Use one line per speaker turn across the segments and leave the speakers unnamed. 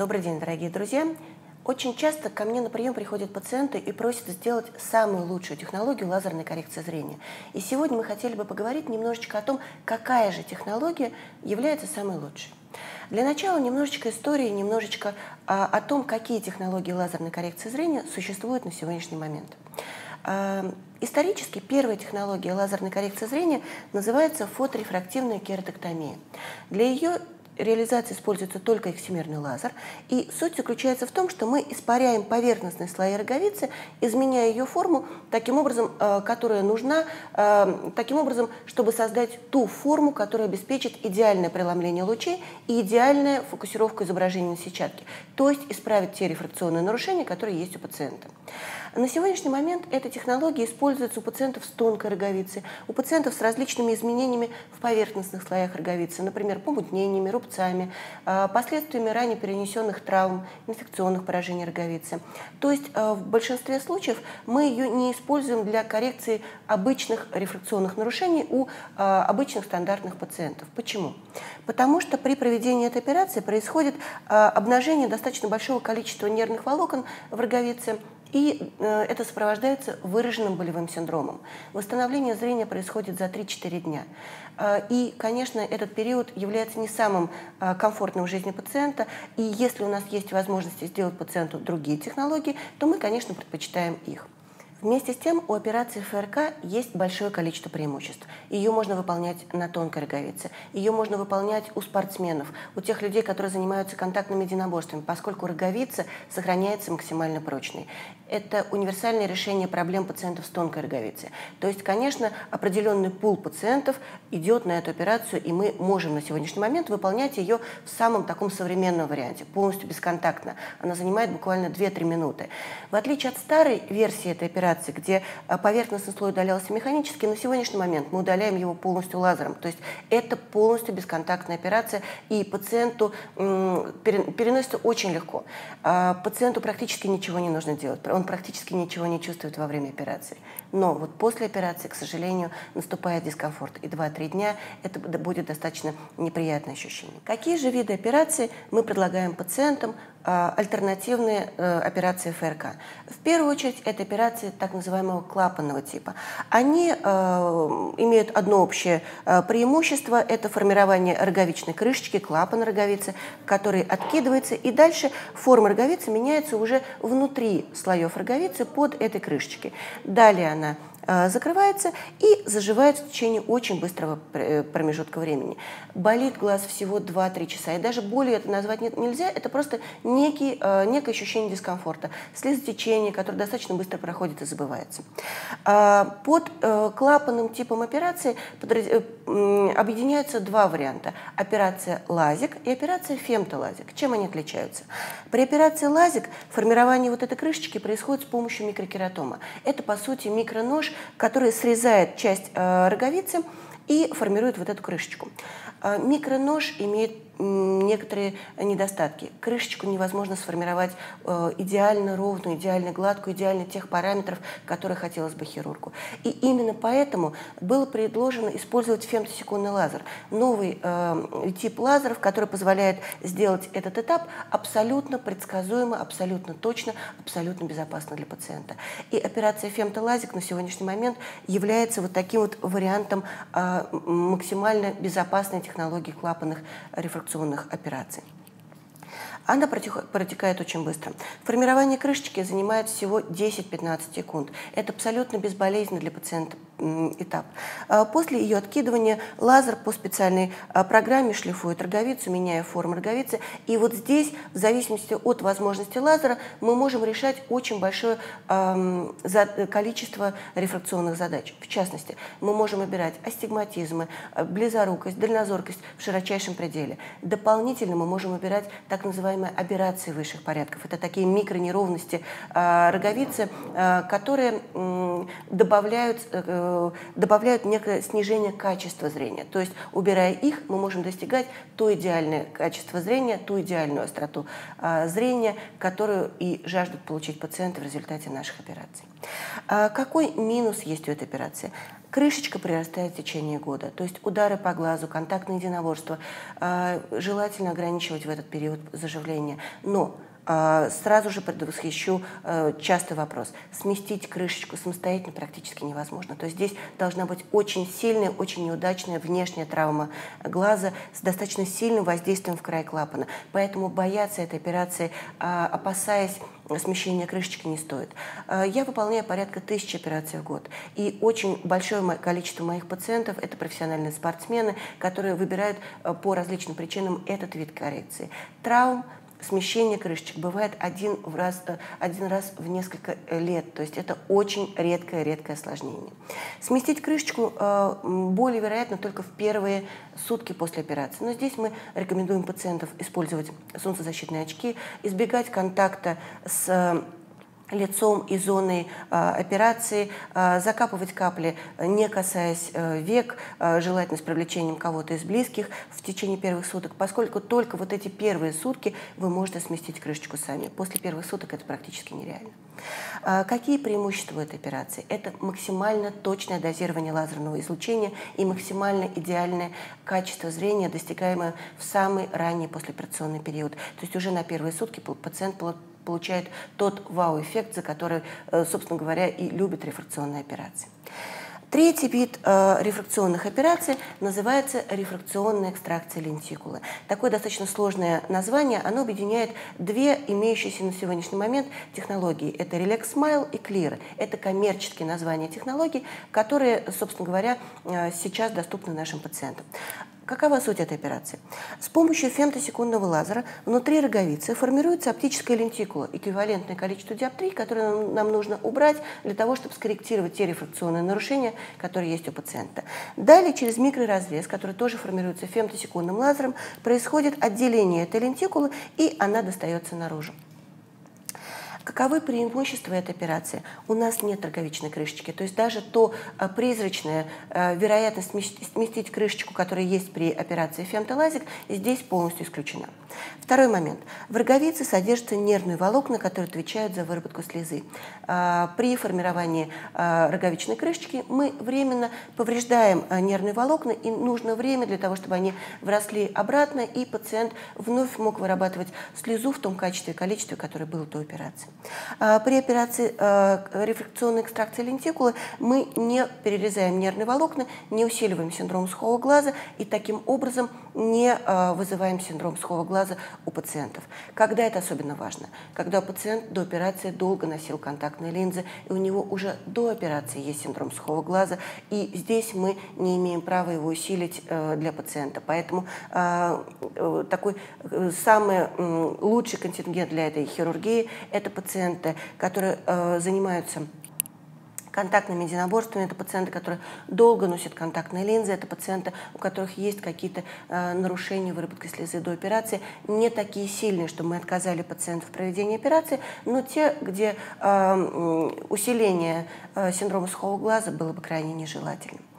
Добрый день, дорогие друзья. Очень часто ко мне на прием приходят пациенты и просят сделать самую лучшую технологию лазерной коррекции зрения. И сегодня мы хотели бы поговорить немножечко о том, какая же технология является самой лучшей. Для начала немножечко истории, немножечко а, о том, какие технологии лазерной коррекции зрения существуют на сегодняшний момент. А, исторически первая технология лазерной коррекции зрения называется фоторефрактивная кератоктомия. Для ее реализации используется только эксимерный лазер. И суть заключается в том, что мы испаряем поверхностные слои роговицы, изменяя ее форму таким образом, э, которая нужна, э, таким образом, чтобы создать ту форму, которая обеспечит идеальное преломление лучей и идеальную фокусировку изображения на сетчатке, то есть исправить те рефракционные нарушения, которые есть у пациента. На сегодняшний момент эта технология используется у пациентов с тонкой роговицей, у пациентов с различными изменениями в поверхностных слоях роговицы, например, помутнениями, рубцами, а, последствиями ранее перенесенных травм, инфекционных поражений роговицы. То есть а, в большинстве случаев мы ее не используем для коррекции обычных рефракционных нарушений у а, обычных стандартных пациентов. Почему? Потому что при проведении этой операции происходит обнажение достаточно большого количества нервных волокон в роговице, и э, это сопровождается выраженным болевым синдромом. Восстановление зрения происходит за 3-4 дня. Э, и, конечно, этот период является не самым э, комфортным в жизни пациента. И если у нас есть возможность сделать пациенту другие технологии, то мы, конечно, предпочитаем их. Вместе с тем у операции ФРК есть большое количество преимуществ. Ее можно выполнять на тонкой роговице, ее можно выполнять у спортсменов, у тех людей, которые занимаются контактными единоборствами, поскольку роговица сохраняется максимально прочной. Это универсальное решение проблем пациентов с тонкой роговицей. То есть, конечно, определенный пул пациентов идет на эту операцию, и мы можем на сегодняшний момент выполнять ее в самом таком современном варианте, полностью бесконтактно. Она занимает буквально 2-3 минуты. В отличие от старой версии этой операции, где а, поверхностный слой удалялся механически, на сегодняшний момент мы удаляем его полностью лазером. То есть это полностью бесконтактная операция, и пациенту переносится очень легко. А, пациенту практически ничего не нужно делать, практически ничего не чувствует во время операции. Но вот после операции, к сожалению, наступает дискомфорт, и 2-3 дня это будет достаточно неприятное ощущение. Какие же виды операций мы предлагаем пациентам альтернативные э, операции ФРК. В первую очередь это операции так называемого клапанного типа. Они э, имеют одно общее э, преимущество – это формирование роговичной крышечки, клапан роговицы, который откидывается, и дальше форма роговицы меняется уже внутри слоев роговицы под этой крышечкой. Далее она закрывается и заживает в течение очень быстрого э, промежутка времени. Болит глаз всего 2-3 часа, и даже болью это назвать нельзя, это просто некий, э, некое ощущение дискомфорта, слезотечение, которое достаточно быстро проходит и забывается. Под клапанным типом операции объединяются два варианта. Операция лазик и операция фемтолазик. Чем они отличаются? При операции лазик формирование вот этой крышечки происходит с помощью микрокератома. Это, по сути, микронож, который срезает часть э, роговицы и формирует вот эту крышечку. Э, микронож имеет некоторые недостатки. Крышечку невозможно сформировать э, идеально ровную, идеально гладкую, идеально тех параметров, которые хотелось бы хирургу. И именно поэтому было предложено использовать фемтосекундный лазер. Новый э, тип лазеров, который позволяет сделать этот этап абсолютно предсказуемо, абсолютно точно, абсолютно безопасно для пациента. И операция фемтолазик на сегодняшний момент является вот таким вот вариантом э, максимально безопасной технологии клапанных рефракционных коррекционных операций. Она протекает очень быстро. Формирование крышечки занимает всего 10-15 секунд. Это абсолютно безболезненно для пациента этап. А после ее откидывания лазер по специальной а, программе шлифует роговицу, меняя форму роговицы. И вот здесь, в зависимости от возможности лазера, мы можем решать очень большое количество рефракционных задач. В частности, мы можем выбирать астигматизмы, а, близорукость, дальнозоркость в широчайшем пределе. Дополнительно мы можем выбирать так называемые аберрации высших порядков. Это такие микронеровности роговицы, которые добавляют э, Э, добавляют некое снижение качества зрения. То есть, убирая их, мы можем достигать то идеальное качество зрения, ту идеальную остроту э, зрения, которую и жаждут получить пациенты в результате наших операций. А какой минус есть у этой операции? Крышечка прирастает в течение года, то есть удары по глазу, контактное единоборство э, желательно ограничивать в этот период заживления. Но сразу же предвосхищу э, частый вопрос. Сместить крышечку самостоятельно практически невозможно. То есть здесь должна быть очень сильная, очень неудачная внешняя травма глаза с достаточно сильным воздействием в край клапана. Поэтому бояться этой операции, опасаясь смещения крышечки не стоит. Э, я выполняю порядка тысячи операций в год. И очень большое количество моих пациентов – это профессиональные спортсмены, которые выбирают э, по различным причинам этот вид коррекции. Травм, смещение крышечек бывает один, в раз, э, один раз в несколько лет. То есть это очень редкое-редкое осложнение. Сместить крышечку э, более вероятно только в первые сутки после операции. Но здесь мы рекомендуем пациентов использовать солнцезащитные очки, избегать контакта с лицом и зоной э, операции, э, закапывать капли, не касаясь э, век, э, желательно с привлечением кого-то из близких в течение первых суток, поскольку только вот эти первые сутки вы можете сместить крышечку сами. После первых суток это практически нереально. Э, какие преимущества этой операции? Это максимально точное дозирование лазерного излучения и максимально идеальное качество зрения, достигаемое в самый ранний послеоперационный период. То есть уже на первые сутки пациент получает тот вау-эффект, за который, э, собственно говоря, и любят рефракционные операции. Третий вид э, рефракционных операций называется рефракционная экстракция лентикулы. Такое достаточно сложное название, оно объединяет две имеющиеся на сегодняшний момент технологии. Это Relax Smile и Clear. Это коммерческие названия технологий, которые, собственно говоря, э, сейчас доступны нашим пациентам. Какова суть этой операции? С помощью фемтосекундного лазера внутри роговицы формируется оптическая лентикула, эквивалентное количество диоптрий, которое нам нужно убрать для того, чтобы скорректировать те рефракционные нарушения, которые есть у пациента. Далее через микроразрез, который тоже формируется фемтосекундным лазером, происходит отделение этой лентикулы, и она достается наружу. Каковы преимущества этой операции? У нас нет роговичной крышечки, то есть даже то а, призрачная а, вероятность сместить крышечку, которая есть при операции фемтолазик, здесь полностью исключена. Второй момент. В роговице содержатся нервные волокна, которые отвечают за выработку слезы. А, при формировании роговичной крышечки мы временно повреждаем нервные волокна, и нужно время для того, чтобы они вросли обратно, и пациент вновь мог вырабатывать слезу в том качестве и количестве, которое было до операции. А, при операции а, рефракционной экстракции лентикулы мы не перерезаем нервные волокна, не усиливаем синдром сухого глаза и таким образом не а, вызываем синдром сухого глаза у пациентов. Когда это особенно важно? Когда пациент до операции долго носил контактные линзы, и у него уже до операции есть синдром сухого глаза, и здесь мы не имеем права его усилить э, для пациента. Поэтому э, такой э, самый лучший контингент для этой хирургии – это пациенты, которые занимаются контактными единоборствами. Это пациенты, которые долго носят контактные линзы, это пациенты, у которых есть какие-то э, нарушения выработки слезы до операции, не такие сильные, что мы отказали пациенту в проведении операции, но те, где э, усиление э, синдрома сухого глаза было бы крайне нежелательным.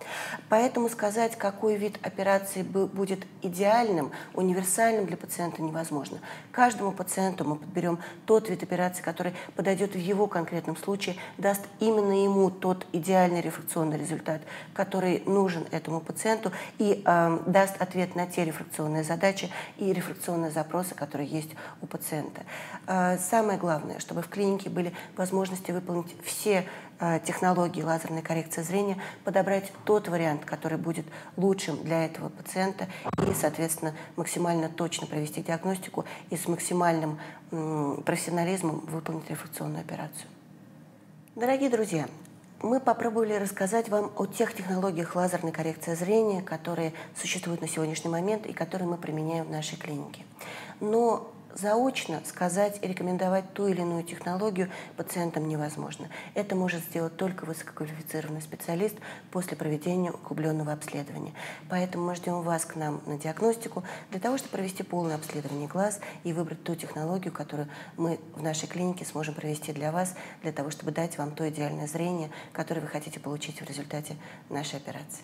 Поэтому сказать, какой вид операции будет идеальным, универсальным для пациента невозможно. Каждому пациенту мы подберем тот вид операции, который подойдет в его конкретном случае, даст именно ему тот идеальный рефракционный результат, который нужен этому пациенту и э, даст ответ на те рефракционные задачи и рефракционные запросы, которые есть у пациента. Э, самое главное, чтобы в клинике были возможности выполнить все технологии лазерной коррекции зрения, подобрать тот вариант, который будет лучшим для этого пациента и, соответственно, максимально точно провести диагностику и с максимальным профессионализмом выполнить рефракционную операцию. Дорогие друзья, мы попробовали рассказать вам о тех технологиях лазерной коррекции зрения, которые существуют на сегодняшний момент и которые мы применяем в нашей клинике. Но заочно сказать и рекомендовать ту или иную технологию пациентам невозможно. Это может сделать только высококвалифицированный специалист после проведения углубленного обследования. Поэтому мы ждем вас к нам на диагностику для того, чтобы провести полное обследование глаз и выбрать ту технологию, которую мы в нашей клинике сможем провести для вас, для того, чтобы дать вам то идеальное зрение, которое вы хотите получить в результате нашей операции.